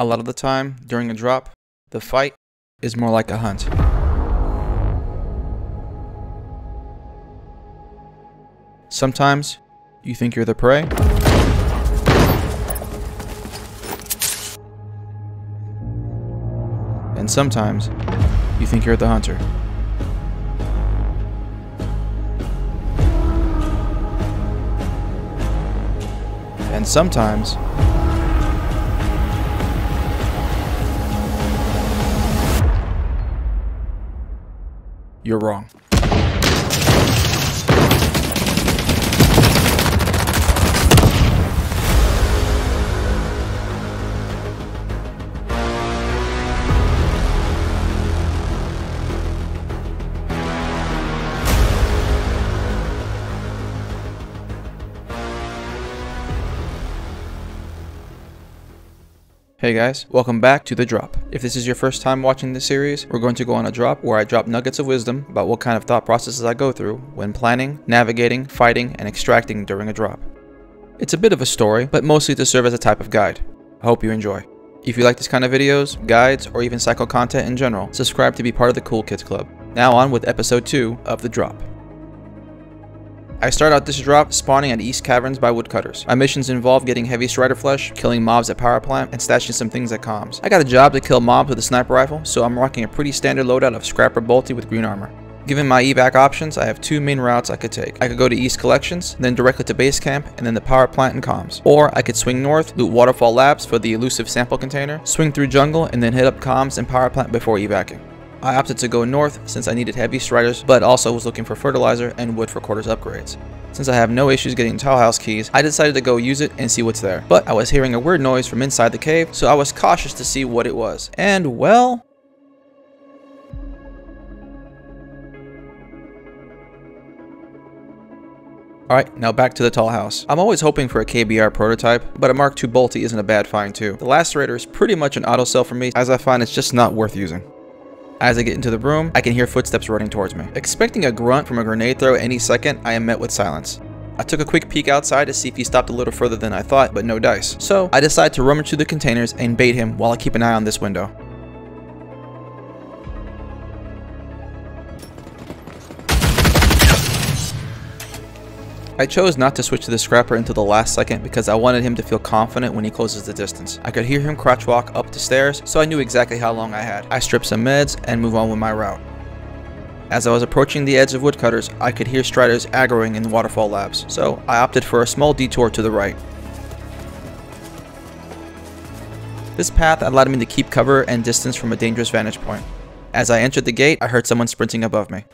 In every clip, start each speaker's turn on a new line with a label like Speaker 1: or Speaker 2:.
Speaker 1: A lot of the time, during a drop, the fight is more like a hunt. Sometimes, you think you're the prey. And sometimes, you think you're the hunter. And sometimes, you're wrong. Hey guys, welcome back to The Drop. If this is your first time watching this series, we're going to go on a drop where I drop nuggets of wisdom about what kind of thought processes I go through when planning, navigating, fighting, and extracting during a drop. It's a bit of a story, but mostly to serve as a type of guide. I hope you enjoy. If you like this kind of videos, guides, or even cycle content in general, subscribe to be part of the Cool Kids Club. Now on with episode 2 of The Drop. I start out this drop spawning at East Caverns by Woodcutters. My missions involve getting heavy strider flesh, killing mobs at power plant, and stashing some things at comms. I got a job to kill mobs with a sniper rifle, so I'm rocking a pretty standard loadout of Scrapper Bolty with green armor. Given my evac options, I have two main routes I could take. I could go to East Collections, then directly to base camp, and then the power plant and comms. Or I could swing north, loot Waterfall Labs for the elusive sample container, swing through jungle, and then hit up comms and power plant before evacing. I opted to go north since I needed heavy striders, but also was looking for fertilizer and wood for quarters upgrades. Since I have no issues getting tall house keys, I decided to go use it and see what's there. But I was hearing a weird noise from inside the cave, so I was cautious to see what it was. And well... Alright, now back to the tall house. I'm always hoping for a KBR prototype, but a Mark II Bolty isn't a bad find too. The Lacerator is pretty much an auto sell for me, as I find it's just not worth using. As I get into the room, I can hear footsteps running towards me. Expecting a grunt from a grenade throw any second, I am met with silence. I took a quick peek outside to see if he stopped a little further than I thought, but no dice. So, I decide to rummage through the containers and bait him while I keep an eye on this window. I chose not to switch to the scrapper until the last second because I wanted him to feel confident when he closes the distance. I could hear him crouch walk up the stairs, so I knew exactly how long I had. I stripped some meds and move on with my route. As I was approaching the edge of woodcutters, I could hear striders aggroing in Waterfall Labs, so I opted for a small detour to the right. This path allowed me to keep cover and distance from a dangerous vantage point. As I entered the gate, I heard someone sprinting above me.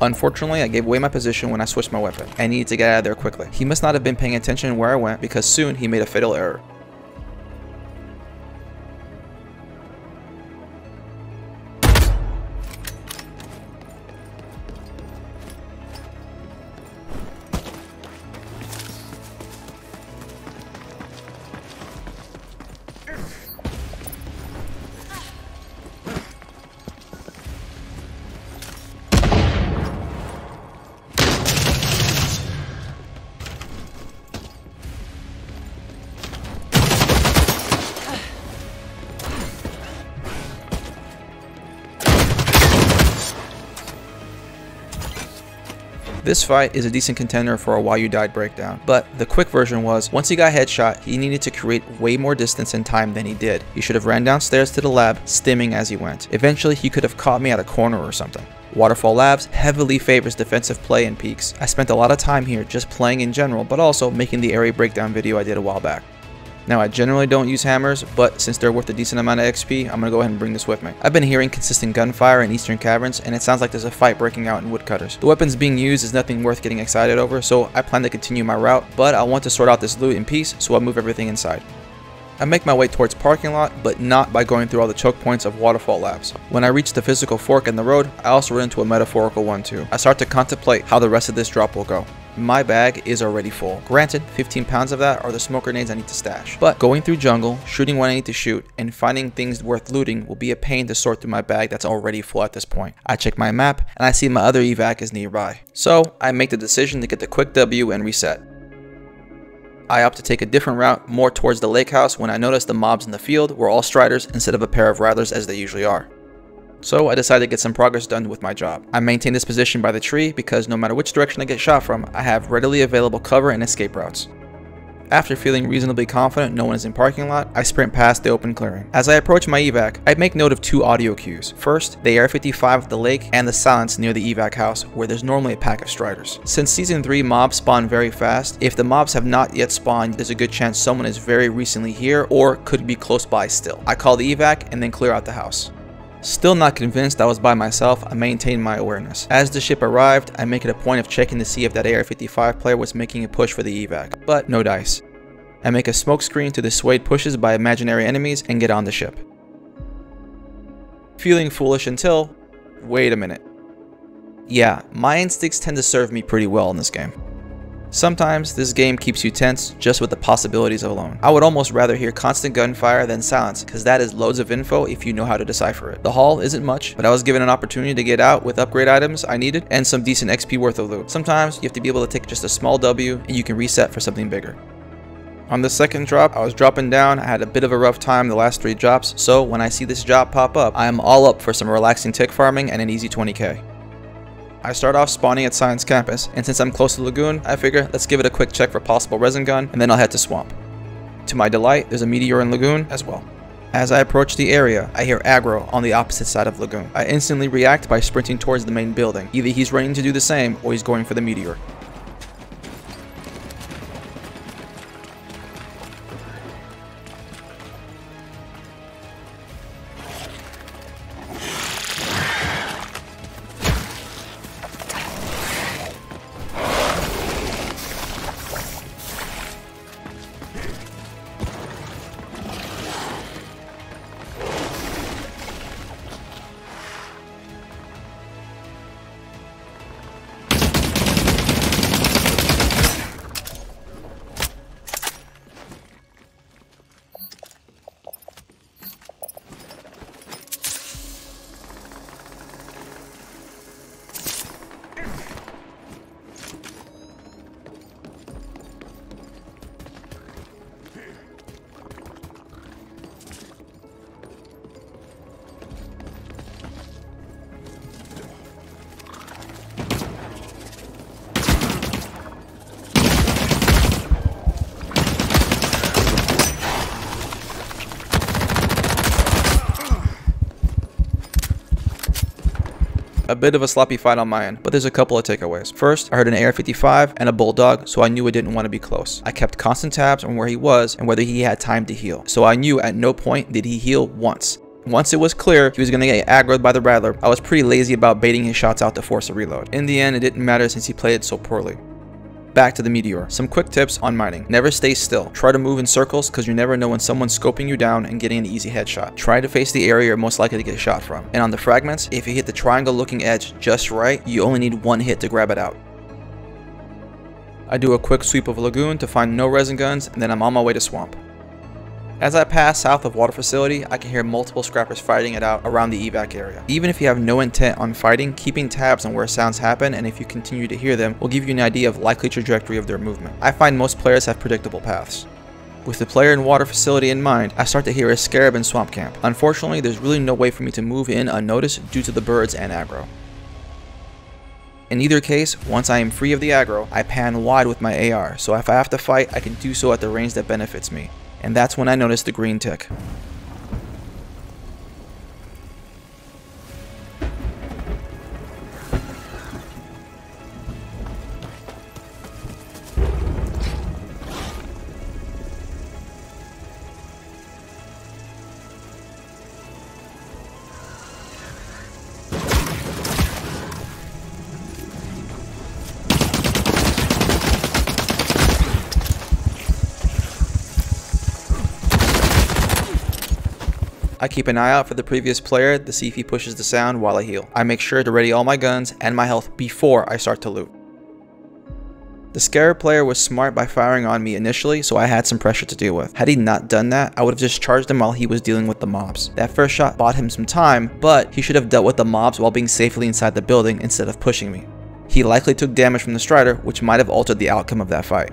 Speaker 1: Unfortunately, I gave away my position when I switched my weapon. I needed to get out of there quickly. He must not have been paying attention where I went because soon he made a fatal error. This fight is a decent contender for a why you died breakdown, but the quick version was, once he got headshot, he needed to create way more distance and time than he did. He should have ran downstairs to the lab, stimming as he went. Eventually, he could have caught me at a corner or something. Waterfall Labs heavily favors defensive play and peaks. I spent a lot of time here just playing in general, but also making the area breakdown video I did a while back. Now I generally don't use hammers, but since they're worth a decent amount of XP, I'm gonna go ahead and bring this with me. I've been hearing consistent gunfire in eastern caverns, and it sounds like there's a fight breaking out in woodcutters. The weapons being used is nothing worth getting excited over, so I plan to continue my route, but I want to sort out this loot in peace, so I move everything inside. I make my way towards parking lot, but not by going through all the choke points of waterfall labs. When I reach the physical fork in the road, I also run into a metaphorical one too. I start to contemplate how the rest of this drop will go. My bag is already full. Granted, 15 pounds of that are the smoke grenades I need to stash. But going through jungle, shooting what I need to shoot, and finding things worth looting will be a pain to sort through my bag that's already full at this point. I check my map, and I see my other evac is nearby. So, I make the decision to get the quick W and reset. I opt to take a different route more towards the lake house when I noticed the mobs in the field were all striders instead of a pair of rattlers as they usually are. So I decided to get some progress done with my job. I maintain this position by the tree because no matter which direction I get shot from, I have readily available cover and escape routes. After feeling reasonably confident no one is in parking lot, I sprint past the open clearing. As I approach my evac, I make note of two audio cues. First, the AR-55 at the lake and the silence near the evac house where there's normally a pack of striders. Since season 3 mobs spawn very fast, if the mobs have not yet spawned, there's a good chance someone is very recently here or could be close by still. I call the evac and then clear out the house. Still not convinced I was by myself, I maintained my awareness. As the ship arrived, I make it a point of checking to see if that AR-55 player was making a push for the evac, but no dice. I make a smokescreen to dissuade pushes by imaginary enemies and get on the ship. Feeling foolish until... wait a minute. Yeah, my instincts tend to serve me pretty well in this game. Sometimes, this game keeps you tense just with the possibilities alone. I would almost rather hear constant gunfire than silence, cause that is loads of info if you know how to decipher it. The haul isn't much, but I was given an opportunity to get out with upgrade items I needed and some decent XP worth of loot. Sometimes, you have to be able to take just a small W and you can reset for something bigger. On the second drop, I was dropping down, I had a bit of a rough time the last three drops, so when I see this job pop up, I am all up for some relaxing tick farming and an easy 20k. I start off spawning at Science Campus, and since I'm close to Lagoon, I figure let's give it a quick check for possible resin gun, and then I'll head to Swamp. To my delight, there's a meteor in Lagoon as well. As I approach the area, I hear aggro on the opposite side of Lagoon. I instantly react by sprinting towards the main building. Either he's running to do the same, or he's going for the meteor. A bit of a sloppy fight on my end, but there's a couple of takeaways. First, I heard an AR-55 and a Bulldog, so I knew I didn't want to be close. I kept constant tabs on where he was and whether he had time to heal, so I knew at no point did he heal once. Once it was clear he was going to get aggroed by the Rattler, I was pretty lazy about baiting his shots out to force a reload. In the end, it didn't matter since he played so poorly back to the Meteor. Some quick tips on mining. Never stay still. Try to move in circles because you never know when someone's scoping you down and getting an easy headshot. Try to face the area you're most likely to get shot from. And on the fragments, if you hit the triangle looking edge just right, you only need one hit to grab it out. I do a quick sweep of Lagoon to find no resin guns and then I'm on my way to Swamp. As I pass south of water facility, I can hear multiple scrappers fighting it out around the evac area. Even if you have no intent on fighting, keeping tabs on where sounds happen and if you continue to hear them will give you an idea of likely trajectory of their movement. I find most players have predictable paths. With the player and water facility in mind, I start to hear a scarab in swamp camp. Unfortunately, there's really no way for me to move in unnoticed due to the birds and aggro. In either case, once I am free of the aggro, I pan wide with my AR, so if I have to fight, I can do so at the range that benefits me and that's when I noticed the green tick. I keep an eye out for the previous player to see if he pushes the sound while I heal. I make sure to ready all my guns and my health before I start to loot. The Scarab player was smart by firing on me initially, so I had some pressure to deal with. Had he not done that, I would have just charged him while he was dealing with the mobs. That first shot bought him some time, but he should have dealt with the mobs while being safely inside the building instead of pushing me. He likely took damage from the Strider, which might have altered the outcome of that fight.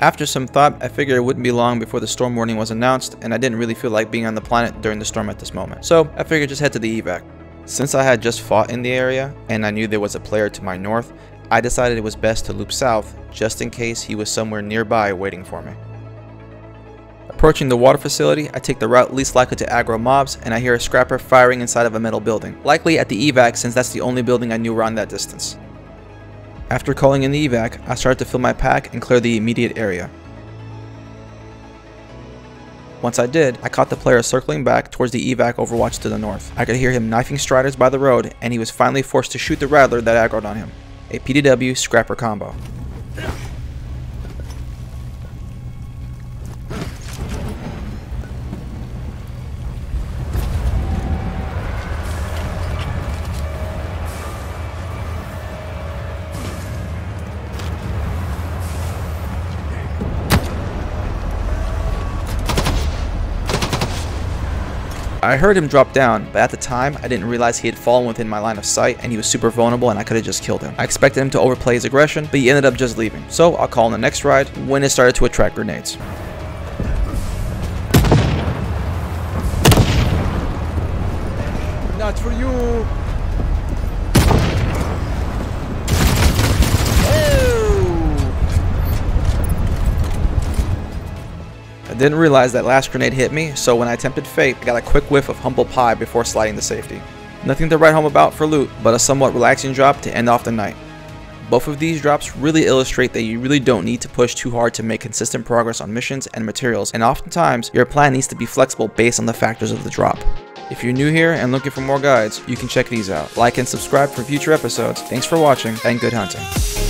Speaker 1: After some thought, I figured it wouldn't be long before the storm warning was announced, and I didn't really feel like being on the planet during the storm at this moment. So I figured just head to the evac. Since I had just fought in the area, and I knew there was a player to my north, I decided it was best to loop south just in case he was somewhere nearby waiting for me. Approaching the water facility, I take the route least likely to aggro mobs and I hear a scrapper firing inside of a metal building, likely at the evac since that's the only building I knew around that distance. After calling in the evac, I started to fill my pack and clear the immediate area. Once I did, I caught the player circling back towards the evac overwatch to the north. I could hear him knifing striders by the road and he was finally forced to shoot the rattler that aggroed on him a PDW Scrapper combo. I heard him drop down, but at the time, I didn't realize he had fallen within my line of sight and he was super vulnerable and I could have just killed him. I expected him to overplay his aggression, but he ended up just leaving. So I'll call in the next ride when it started to attract grenades. I didn't realize that last grenade hit me, so when I attempted fate, I got a quick whiff of humble pie before sliding to safety. Nothing to write home about for loot, but a somewhat relaxing drop to end off the night. Both of these drops really illustrate that you really don't need to push too hard to make consistent progress on missions and materials, and oftentimes, your plan needs to be flexible based on the factors of the drop. If you're new here and looking for more guides, you can check these out. Like and subscribe for future episodes. Thanks for watching, and good hunting.